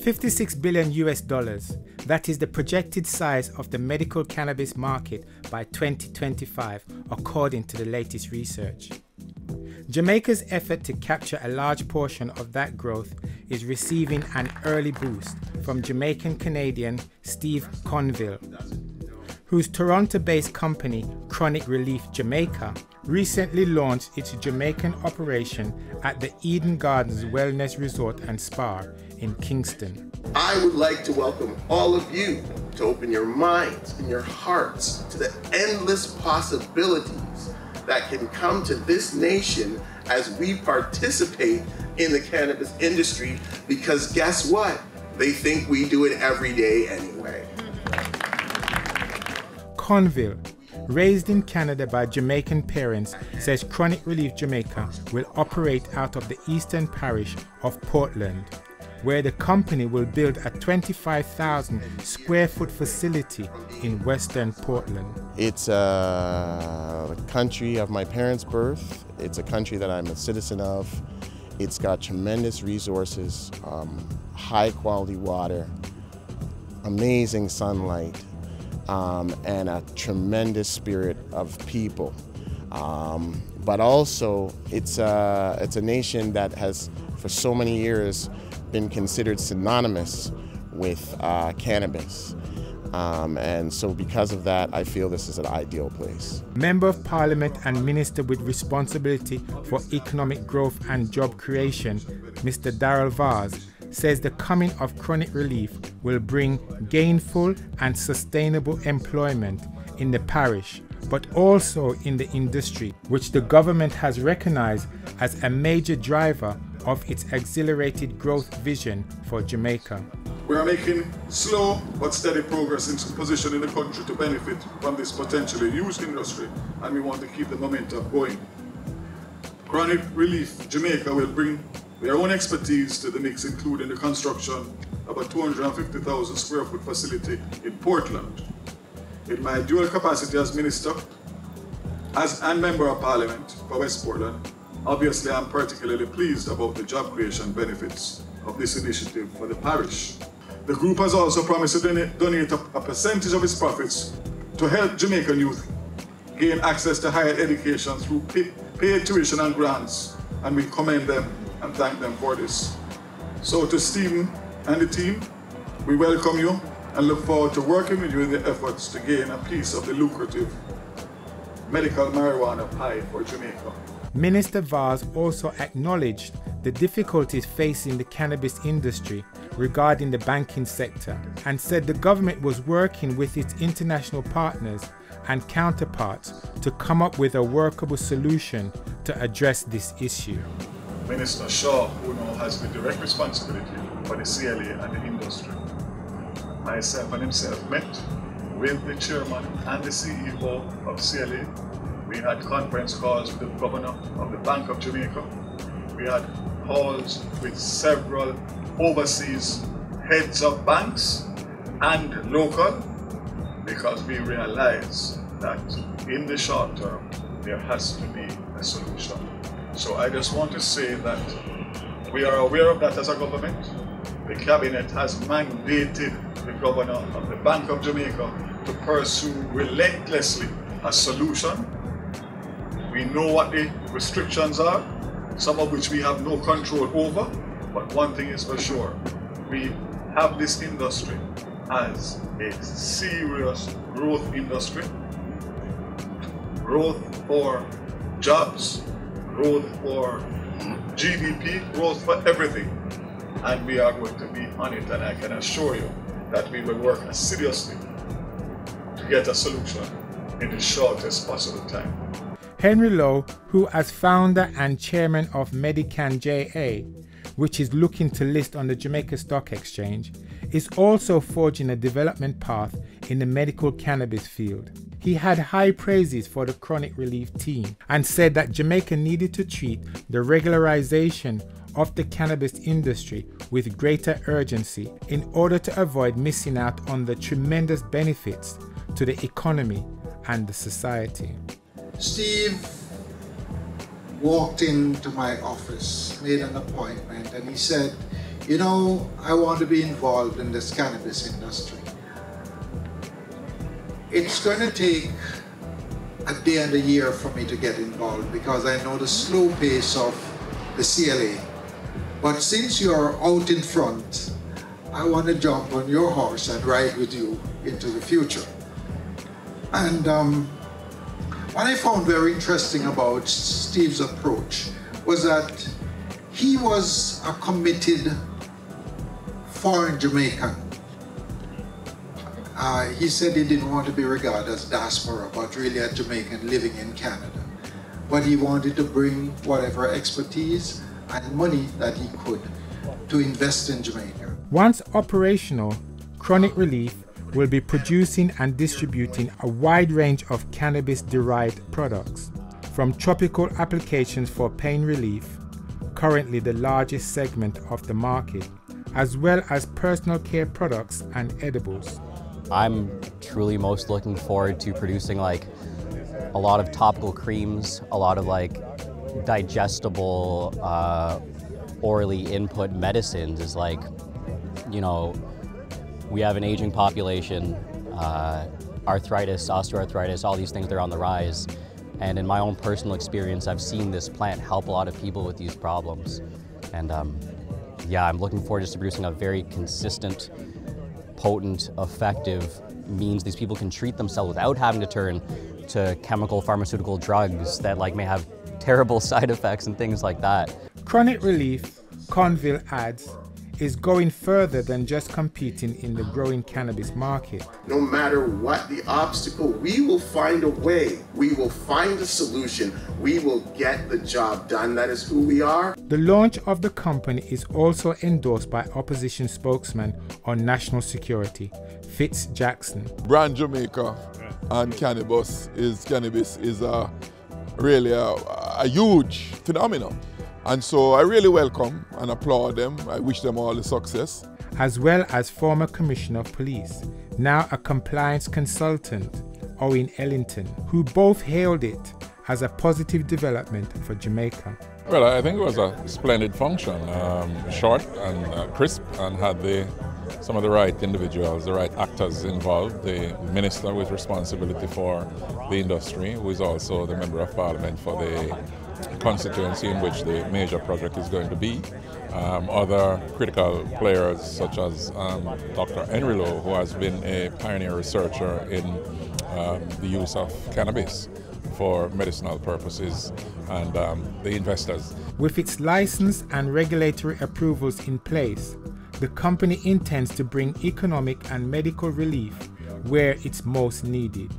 56 billion US dollars. That is the projected size of the medical cannabis market by 2025, according to the latest research. Jamaica's effort to capture a large portion of that growth is receiving an early boost from Jamaican Canadian Steve Conville, whose Toronto based company Kronic Relief Jamaica recently launched its Jamaican operation at the Eden Gardens Wellness Resort and Spa in Kingston. I would like to welcome all of you to open your minds and your hearts to the endless possibilities that can come to this nation as we participate in the cannabis industry because guess what? They think we do it every day anyway. Conville, raised in Canada by Jamaican parents, says Kronic Relief Jamaica will operate out of the eastern parish of Portland, where the company will build a 25,000 square foot facility in western Portland. It's a country of my parents' birth. It's a country that I'm a citizen of. It's got tremendous resources, um, high quality water, amazing sunlight, um, and a tremendous spirit of people. Um, but also, it's a, it's a nation that has, for so many years, been considered synonymous with uh, cannabis. Um, and so, because of that, I feel this is an ideal place. Member of Parliament and Minister with responsibility for economic growth and job creation, Mr. Daryl Vaz, says the coming of Kronic Relief will bring gainful and sustainable employment in the parish, but also in the industry, which the government has recognized as a major driver of its accelerated growth vision for Jamaica. We are making slow but steady progress in positioning the country to benefit from this potentially huge industry, and we want to keep the momentum going. Kronic Relief Jamaica will bring their own expertise to the mix, including the construction of a 250,000 square foot facility in Portland. In my dual capacity as Minister as, and Member of Parliament for West Portland, obviously I'm particularly pleased about the job creation benefits of this initiative for the parish. The group has also promised to donate a, percentage of its profits to help Jamaican youth gain access to higher education through paid tuition and grants, and we commend them and thank them for this. So to Steven and the team, we welcome you and look forward to working with you in the efforts to gain a piece of the lucrative medical marijuana pie for Jamaica. Minister Vaz also acknowledged the difficulties facing the cannabis industry regarding the banking sector and said the government was working with its international partners and counterparts to come up with a workable solution to address this issue. Minister Shaw, who now has the direct responsibility for the CLA and the industry. Myself and himself met with the chairman and the CEO of CLA. We had conference calls with the governor of the Bank of Jamaica. We had calls with several overseas heads of banks and local because we realize that in the short term there has to be a solution. So I just want to say that we are aware of that as a government. The cabinet has mandated the governor of the Bank of Jamaica to pursue relentlessly a solution. We know what the restrictions are, some of which we have no control over, but one thing is for sure, we have this industry as a serious growth industry, growth for jobs, growth for GDP, growth for everything. And we are going to be on it, and I can assure you that we will work assiduously to get a solution in the shortest possible time. Henry Lowe, who as founder and chairman of Medicanja, which is looking to list on the Jamaica Stock Exchange, is also forging a development path in the medical cannabis field. He had high praises for the Kronic Relief team and said that Jamaica needed to treat the regularization of the cannabis industry with greater urgency in order to avoid missing out on the tremendous benefits to the economy and the society. Steve walked into my office, made an appointment, and he said you know, I want to be involved in this cannabis industry. It's going to take a day and a year for me to get involved because I know the slow pace of the CLA. But since you're out in front, I want to jump on your horse and ride with you into the future. And um, what I found very interesting about Steve's approach was that he was a committed foreign Jamaican. Uh, he said he didn't want to be regarded as diaspora, but really a Jamaican living in Canada. But he wanted to bring whatever expertise and money that he could to invest in Jamaica. Once operational, Kronic Relief will be producing and distributing a wide range of cannabis derived products, from tropical applications for pain relief, currently the largest segment of the market, as well as personal care products and edibles. I'm truly most looking forward to producing like a lot of topical creams, a lot of like digestible, uh, orally input medicines is like, you know, we have an aging population, uh, arthritis, osteoarthritis, all these things, they're on the rise. And in my own personal experience, I've seen this plant help a lot of people with these problems. And um, yeah, I'm looking forward to producing a very consistent, potent, effective means these people can treat themselves without having to turn to chemical pharmaceutical drugs that like may have terrible side effects and things like that. Kronic Relief, Conville adds, is going further than just competing in the growing cannabis market. No matter what the obstacle, we will find a way. We will find a solution. We will get the job done. That is who we are. The launch of the company is also endorsed by opposition spokesman on national security, Fitz Jackson. Brand Jamaica and cannabis is cannabis is a really a, a huge phenomenon. And so I really welcome and applaud them. I wish them all the success. As well as former Commissioner of Police, now a compliance consultant, Owen Ellington, who both hailed it as a positive development for Jamaica. Well, I think it was a splendid function, um, short and uh, crisp, and had the, some of the right individuals, the right actors involved. The minister with responsibility for the industry, who is also the member of parliament for the constituency in which the major project is going to be. Um, other critical players such as um, Dr. Henry Lowe, who has been a pioneer researcher in um, the use of cannabis for medicinal purposes, and um, the investors. With its license and regulatory approvals in place, the company intends to bring economic and medical relief where it's most needed.